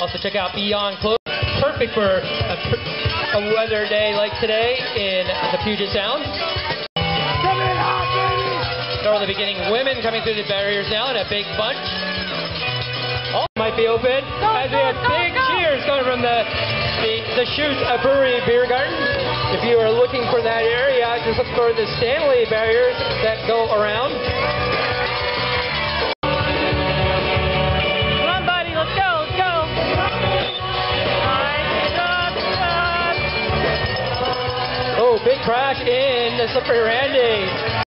also check out Beyond Clothes. Perfect for a, a weather day like today in the Puget Sound. Start with the beginning. Women coming through the barriers now in a big bunch. All might be open. As we have big cheers coming from the the, the Chute Brewery Beer Garden. If you are looking for that area, just look for the Stanley barriers that go around. Big crash in the Slippery Randy.